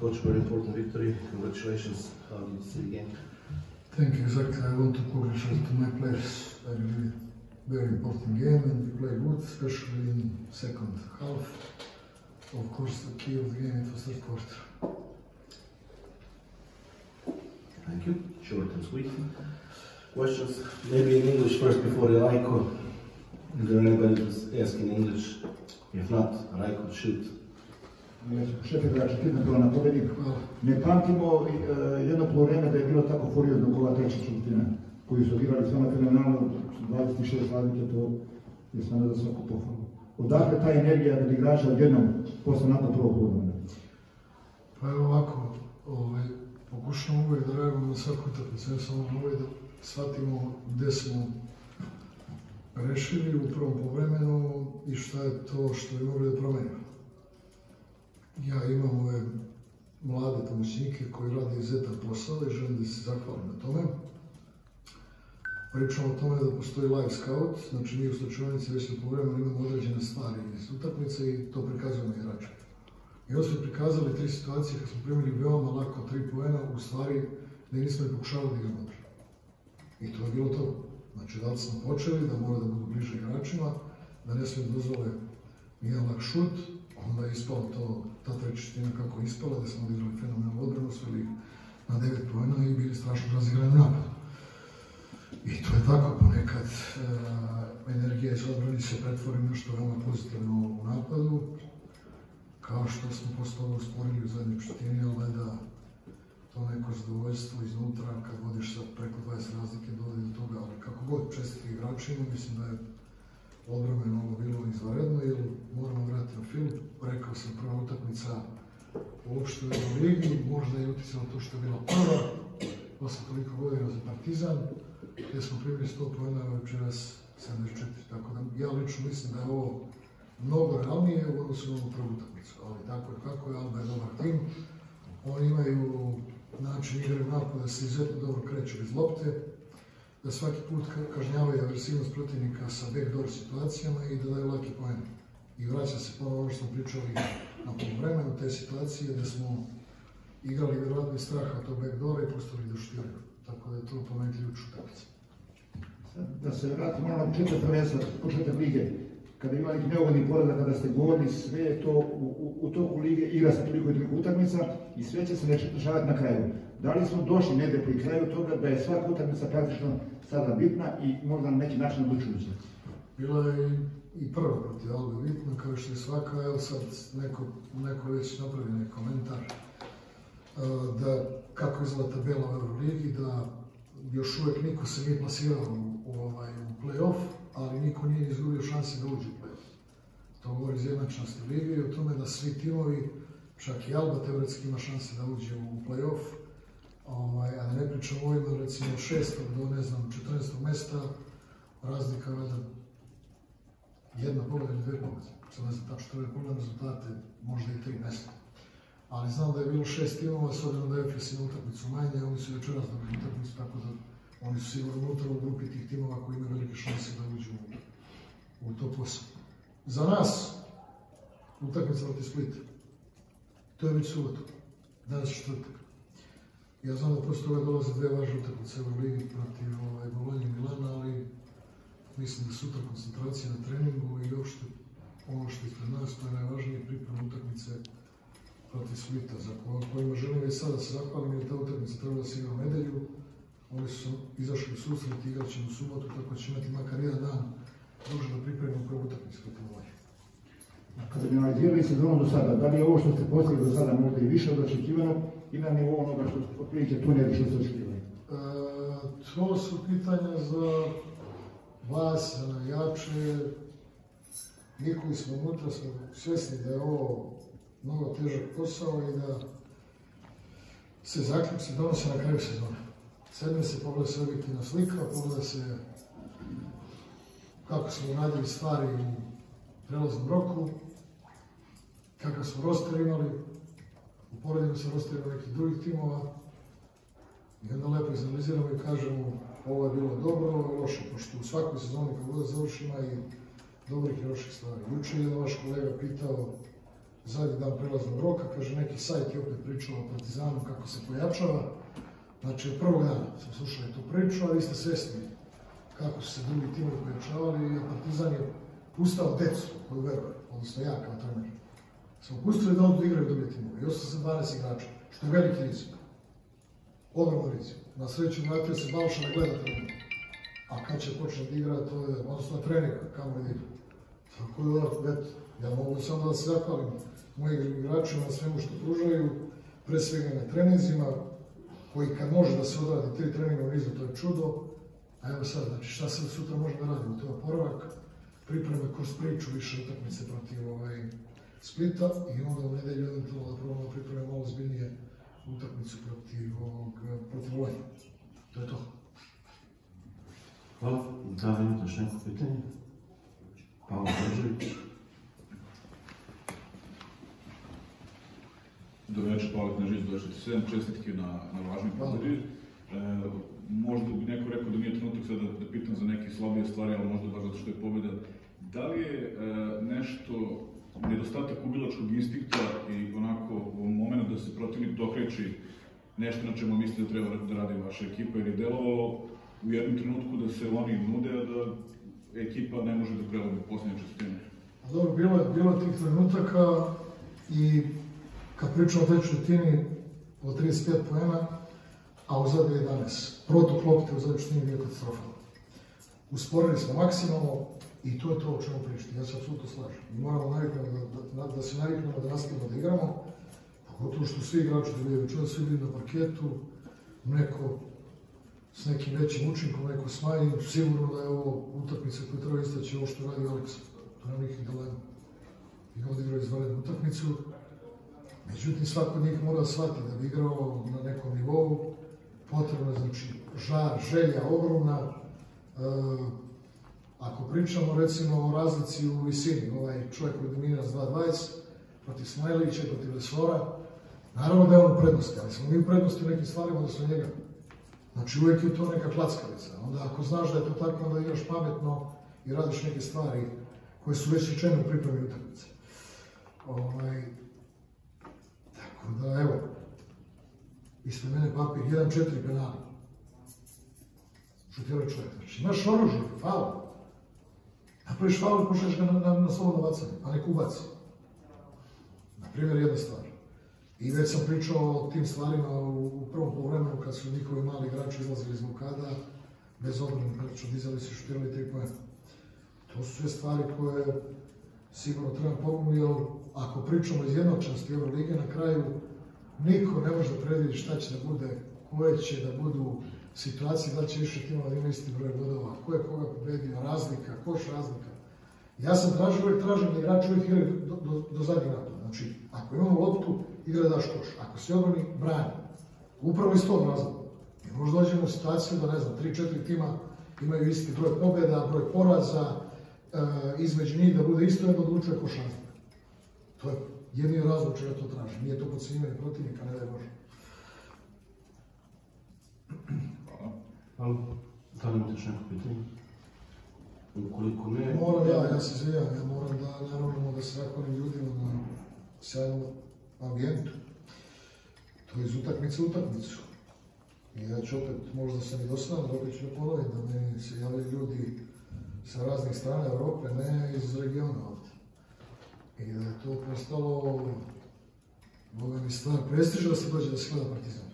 Coach, very important victory. Congratulations. Um, How did you see the game? Thank you, exactly. I want to congratulate to my players. Really very important game and we played good, especially in second half. Of course, the key of the game it was third quarter. Thank you. Short and sweet. Questions? Maybe in English first before Raiko. Is there anybody who's asking English? If not, Raiko, shoot. шефе да честитам тоа на победник. Не памтимо едно време да е било тако хориозно кога тече Чултина, кои се играли само феноменално 26 разлика, то е само за свако пофално. Одакле таа енергија да играше одедном после напад прво полувреме? Па е овако, овај покушам овој да реагувам на сваката песен, само овој да сватимо где смо решили у прvom повремено и што е тоа што имаме да променим. Ja imam ove mlade pomoćnike koji rade izuzetan posao i želim da se zahvalim na tome. Pričamo o tome da postoji live scout, znači mi u slučajnici već na povremenu imamo određene stvari iz utakmice i to prikazujemo igračima. I onda smo prikazali tri situacije kad smo primili veoma lako tri poena, u stvari da nismo ni pokušavali da igramo. I to je bilo to. Znači, da li smo počeli, da mora da budu bliže igračima, da ne smiju dozvole jedan lak šut, onda je ispalo to, ta trećetina kako ispala, da smo odigrali fenomenalnu odbranu, sveli na devet poena i bili strašno razigrani u napadu. I to je tako, ponekad e, energija iz odbrani se pretvori nešto veoma pozitivno u napadu, kao što smo posle ovo stvorili u zadnjoj četini, ali da to neko zadovoljstvo iznutra, kad vodiš sa preko 20 razlike, dovodi do toga, ali kako god čestiti igračima, mislim da je odbrambeno ovo bilo izvanredno, jer moramo vratiti film. Rekao sam, prva utakmica u ligi, možda je utjecalo to što je bila prva, posle toliko godina za Partizan, gdje smo primili 100 pojena, večeras 74, tako da ja lično mislim da je ovo mnogo realnije u odnosu na ovu prvu utakmicu, ali tako je kako je, Alba je dobar tim, oni imaju način igre u napadu da se izuzetno dobro kreću iz lopte, da svaki put ka- kažnjavaju agresivnost protivnika sa backdoor situacijama i da daju laki poen. I vraća se ponovo ono što smo pričali na vremenu te situacije da smo igrali vjerojatno straha tog backdoora i pustili da šutiraju. Tako da je to po meni ključ utakmice. Da se vratimo na početak prvenstva, početak lige. Kada ima neki neugodni poredak, kada ste govorili, sve je to u, u, u toku lige, igra se toliko i toliko utakmica i sve će se dešavati na kraju. Da li smo došli negdje pri kraju toga da je svaka utakmica praktično sada bitna i možda na neki način odlučujuća? Bila je i, prva protiv Albe bitna, kao što je svaka, evo sad neko, neko već napravi neki komentar, uh, da kako izgleda tabela u Euroligi, da još uvijek niko se nije plasirao u, ovaj, u play-off, ali niko nije izgubio šanse da uđe u play-off. To govori izjednačenosti lige i o tome da svi timovi, čak i Alba teoretski ima šanse da uđe u play-off, ovaj, a ne pričamo ovima recimo šestog do ne znam 14. mesta, razlika valjda jedna pobjeda ili dvije pobjede. Sad ne znam tačno što je pogledam rezultate, možda i tri, znam. Ali znam da je bilo šest timova, s obzirom da je Efes ima utakmicu manje, oni su večeras dobili utakmicu, tako da oni su sigurno unutra u grupi tih timova koji imaju velike šanse da uđu u, u top 8. Za nas, utakmica protiv Splita. To je već subotu. Danas četvrtak. Ja znam da poslije toga dolaze dve važne utakmice u ligi protiv ovaj, Bolonje i Milana, ali mislim da sutra koncentracija na treningu i uopšte ono što je ispred nas, to je najvažnije priprema utakmice protiv Splita, za ko- kojima želim već sada se zahvalim jer ta utakmica treba da se igra u nedelju. Oni su izašli u susret, igrat ćemo u subotu, tako će imati makar jedan dan duže da pripremimo prvu utakmicu protiv Bolonje. Kada bi analizirali sezonu do sada, da li je ovo što ste postigli do sada možda i više od očekivanog i na nivou onoga što otprilike tu negdje što ste očekivali? E, to su pitanja za vas, navijače. Mi koji smo unutra smo svjesni da je ovo mnogo težak posao i da se zaključci donose na kraju sezone. Sedme se pogleda se objektivna slika, pogleda se kako smo radili stvari u prelaznom roku, kakav smo roster imali, uporedimo sa rosterima nekih drugih timova, i onda lepo izanaliziramo i kažemo ovo je bilo dobro, ovo je loše, pošto u svakoj sezoni kad god završi ima i dobrih i loših stvari. Jučer je vaš kolega pitao zadnji dan prelaznog roka, kaže neki sajt je opet pričao o Partizanu kako se pojačava. Znači od prvog dana smo slušali tu priču, a vi ste svjesni kako su se drugi timovi pojačavali, a Partizan je pustao decu koju veruje, odnosno ja kao trener. Smo pustili da odu igraju drugi timovi i ostao sam 12 igrača, što je veliki rizik. Ogromno rizik. Na sreću vratio se Balša da gleda. A kad će početi igrati, to je, odnosno treninga, kamo da igra. Tako da, eto, ja mogu samo da se zahvalim mojim igračima na svemu što pružaju, pre svega na treninzima, koji kad može da se odradi tri treninga u nizu, to je čudo. A evo sad, znači šta sad sutra može da radimo? To je oporavak, pripreme kroz priču više utakmice protiv ovaj, Splita i onda u nedelju eventualno da probamo pripremimo malo zbiljnije utakmicu protiv, ovog, protiv Lojna. To je to. Hvala. Da li imate još neko pitanje? Pavle Đorđević. Dobro večer, Pavle Knežić, 27, čestitke na, na važnoj pobedi. E, možda bi neko rekao da nije trenutak sada da, da pitam za neke slabije stvari, ali možda baš zato što je pobeda. Da li je e, nešto, nedostatak ubilačkog instinkta i onako u momentu da se protivnik dokreći nešto na čemu mislite da treba da radi vaša ekipa, jer je delovalo u jednom trenutku da se oni nude, a da ekipa ne može da prelomi posljednje četvrtine. A Dobro, bilo je, bilo je tih trenutaka i kad pričamo o toj četvrtini od 35 poena, a u zadnje 11. Protok u zadnje četvrtini bio katastrofalno. Usporili smo maksimalno i to je to o čemu pričati. Ja se apsolutno slažem. Moramo naviknemo da, da, da se naviknemo da nastavimo da igramo, pogotovo što svi igrači dobijaju čuda, svi bili na parketu, neko s nekim većim učinkom, neko s manjim, sigurno da je ovo utakmica koju treba istaći ovo što radi Aleksa. To nema nikakvih dilema. I ovdje igrao izvanrednu utakmicu. Međutim, svako njih mora shvati da bi igrao na nekom nivou, potrebno je znači žar, želja ogromna. E, ako pričamo recimo o razlici u visini, ovaj čovjek koji dominira s 2.20 protiv Smajlića protiv Lesora, naravno da je on u prednosti, ali smo mi u prednosti u nekim stvarima da su njega. Znači uvijek je to neka klackavica. Onda ako znaš da je to tako, onda igraš pametno i radiš neke stvari koje su već rečene u pripremi utakmice. Ovaj, tako da, evo, ispred mene papir, 1-4 penala. Šutirao čovjek. Znači, imaš oružje, faul. Napraviš faul i ga na, na, na slobodno bacanje. Na primjer, jedna stvar. I već sam pričao o tim stvarima u, u prvom povremenu kad su njihovi mali igrači izlazili iz blokada, bez obrane, praktično dizali se šutirali tri pojena. To su sve stvari koje sigurno treba pomoći, jer ako pričamo iz jednočnosti Eurolige, na kraju niko ne može da predvidi šta će da bude, koje će da budu situacije, da će više timova da ima isti broj bodova, ko je koga pobedio, razlika, koš razlika. Ja sam tražio, uvijek tražim da igrači uvijek igraju do, do, do zadnjeg napada. Znači, ako imamo loptu, igra daš koš. Ako se odbrani, brani. Upravo iz tog razloga. I možda dođemo u situaciju da, ne znam, 3-4 tima imaju isti broj pobjeda, broj poraza, e, između njih da bude isto jedno odlučuje koš razlika. To je jedini razlog čega to traži. Nije to podcjenjivanje protivnika, ne da je Bože. Hvala. Da li imate još neko pitanje? Ukoliko ne... Moram ja, ja se izvinjam, ja moram da naravno da se zahvalim ljudima na sjajnom ambijentu. To je iz utakmice utakmicu. Ja ću opet, možda sam i dosadan, opet ću da ponovim da mi se javljaju ljudi sa raznih strana Europe, ne iz regiona ovdje. I da je to postalo, Boga mi stvar prestiža da se dođe da se gleda Partizan.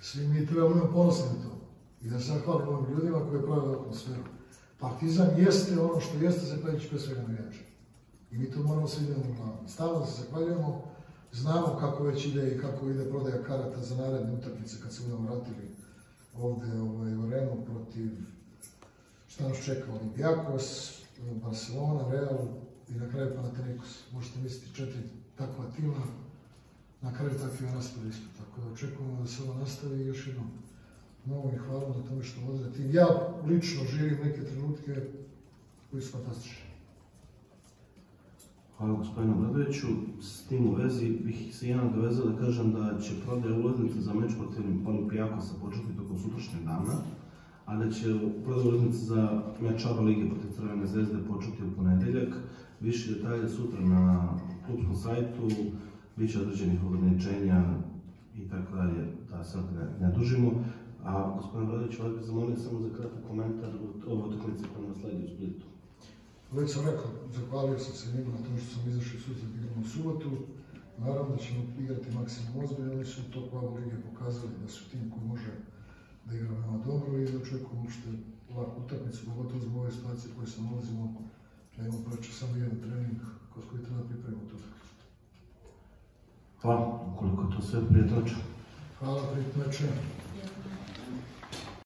Svi mi trebamo imati ponosni na to. I da se zahvalim ovim ljudima koji prave atmosferu. Partizan jeste ono što jeste zahvaljujući pre svega navijača. I mi to moramo svi u glavi. Stalno se zahvaljujemo, znamo kako već ide i kako ide prodaja karata za naredne utakmice kad se budemo vratili ovde ovaj, u arenu protiv šta nas čeka Olimpijakos, Barcelona, Real i na kraju Panathinaikos. Možete misliti četiri takva tima, na kraju takvi raspored isto. Tako da očekujemo da se ovo nastavi još jednom mnogo mi hvala na tome što vode tim. Ja lično živim neke trenutke koji su fantastični. Hvala gospodinu Bradoviću. S tim u vezi bih se jedan dovezao da kažem da će prodaja ulaznice za meč protiv Olimpijakosa početi tokom sutrašnjeg dana, a da će prodaja ulaznice za meč ABA lige protiv Crvene zvezde početi u ponedeljak. Više detalje sutra na klubskom sajtu, bit će određenih ograničenja i tako dalje, da ne, ne dužimo. A gospodin Vladić, ovaj bi zamolio samo za kratak komentar o utakmici koja nas sledi u Splitu. Već sam rekao, zahvalio sam se njima na tom što sam izašao iz susret igramo u subotu. Naravno da ćemo igrati maksimum ozbiljno, oni su toku ove lige pokazali da su tim koji može da igra veoma dobro i da očekujem uopšte laku utakmicu, pogotovo zbog ove situacije u kojoj se nalazimo, da imamo praću samo jedan trening kroz koji treba pripremiti tu utakmicu. Hvala, ukoliko to sve, prijatno Hvala, večer.